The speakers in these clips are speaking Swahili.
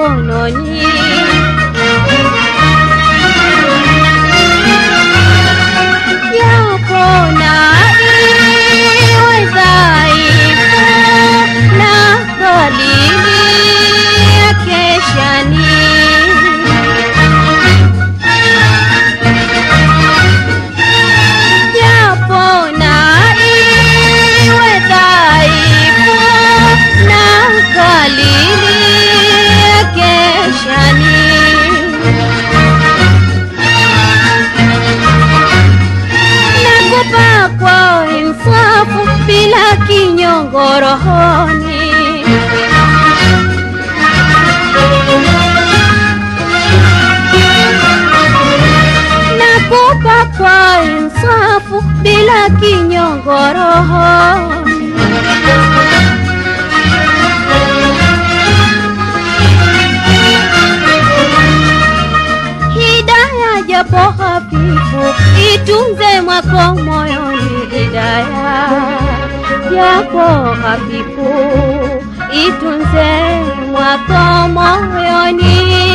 我诺言。japo hafifu, itunze mwako moyoni hidaya, japo hafifu, itunze mwako moyoni.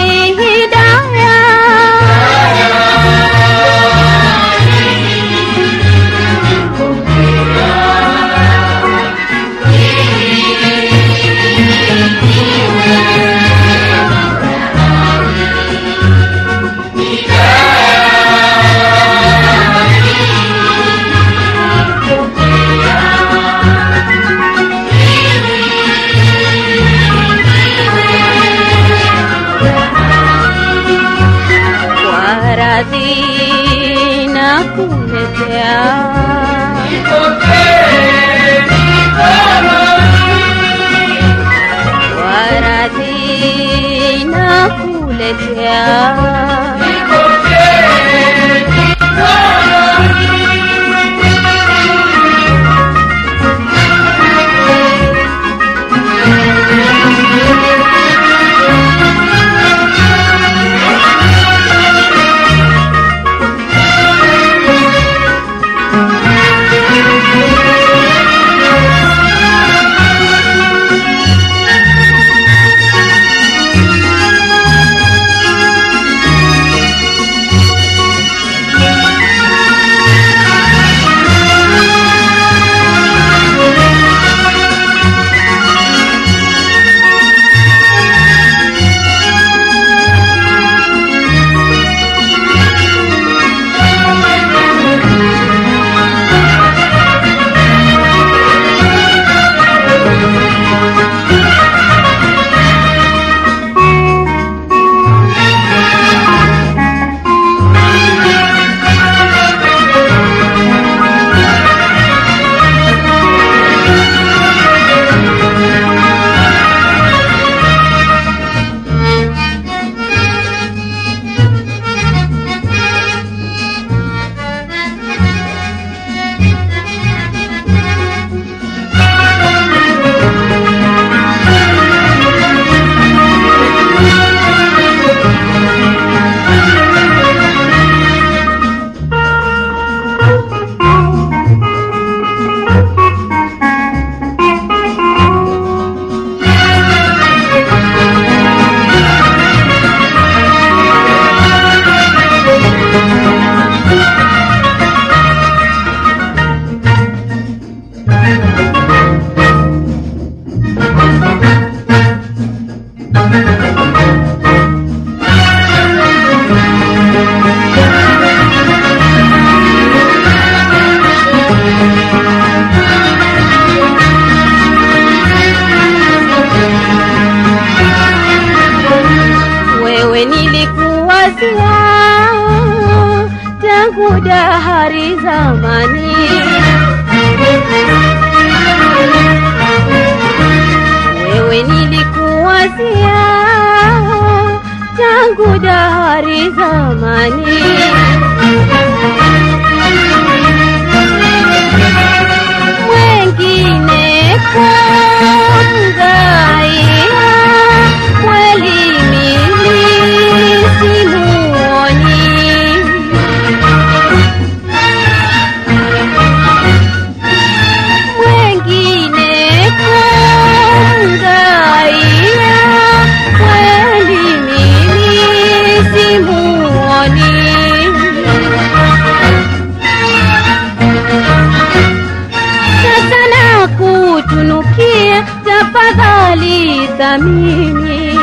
Kunithamini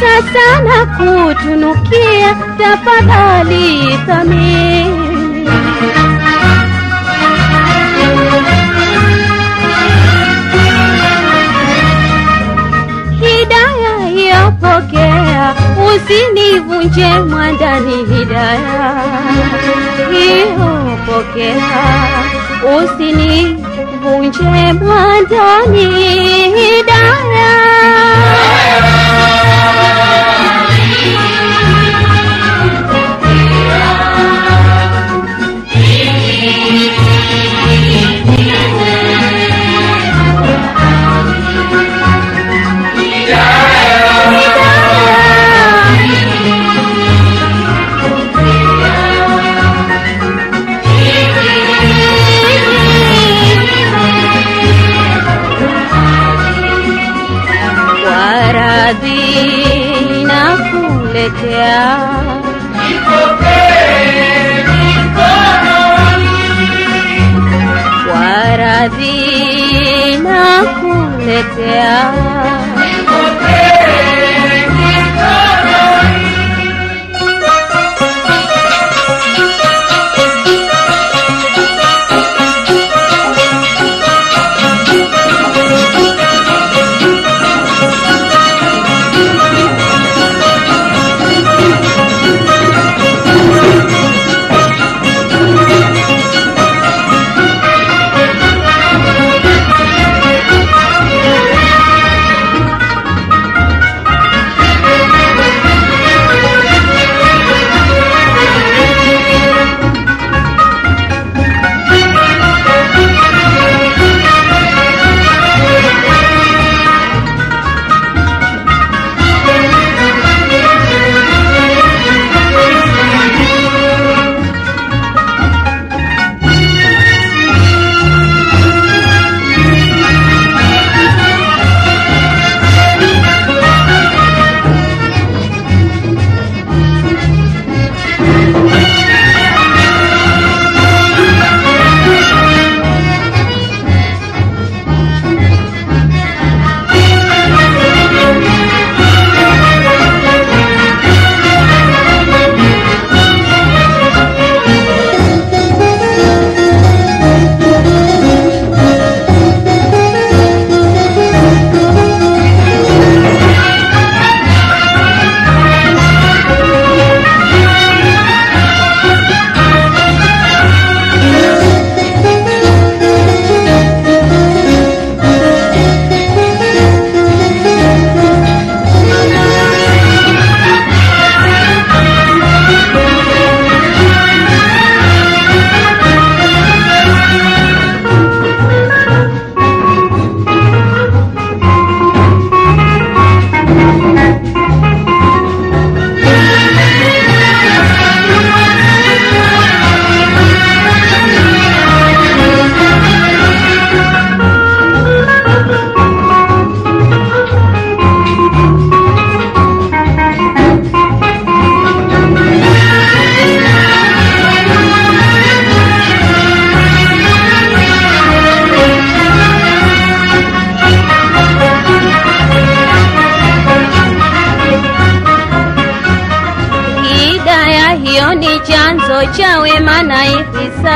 sasa na kutunukia, tafadhali thamini. Hidaya yapokea, usinivunje mwandani. Hidaya iyopokea, usinivunje mwandani. Hidaya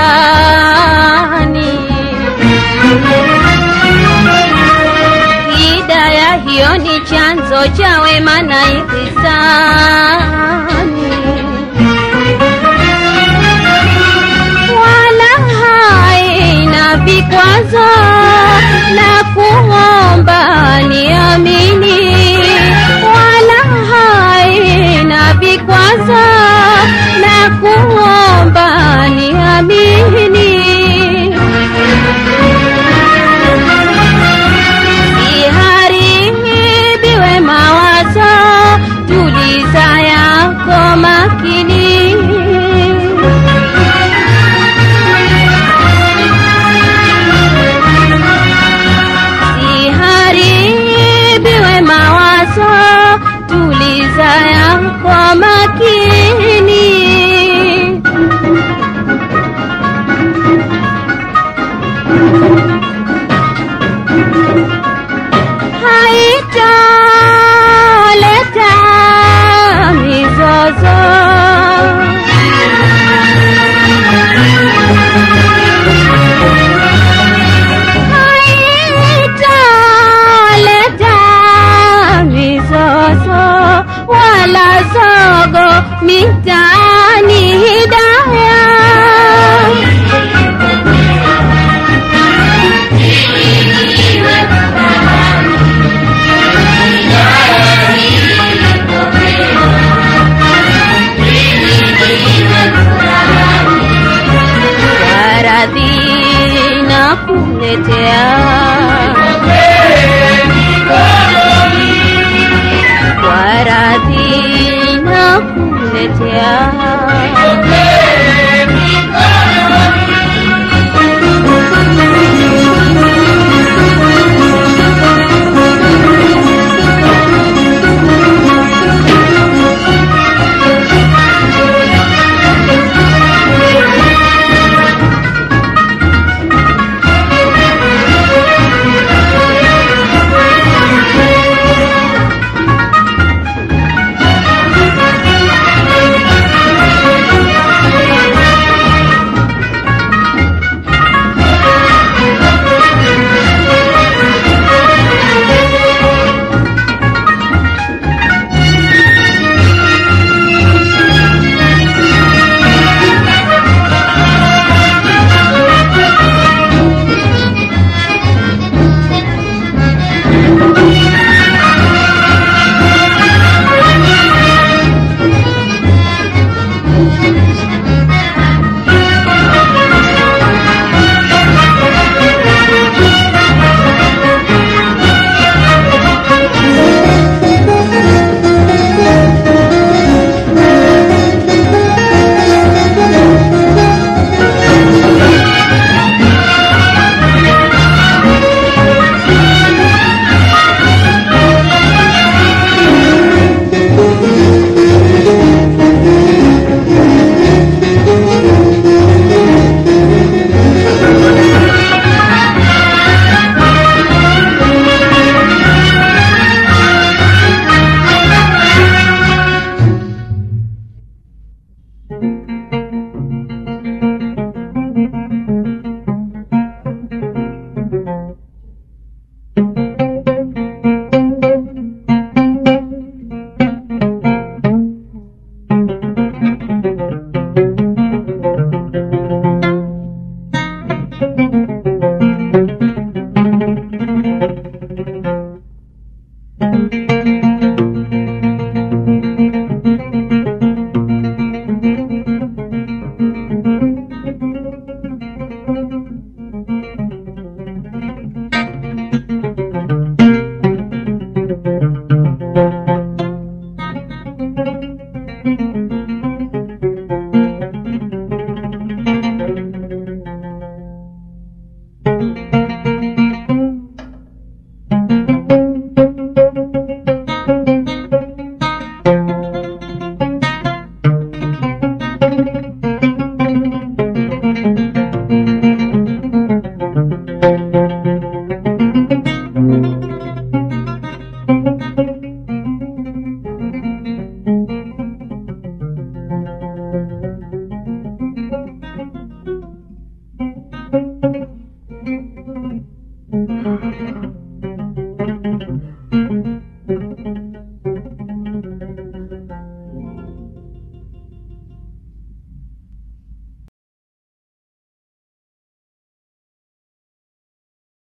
ihisani. Hidaya hiyo ni chanzo cha wema na ihisani. Wala haina vikwazo me dá. 家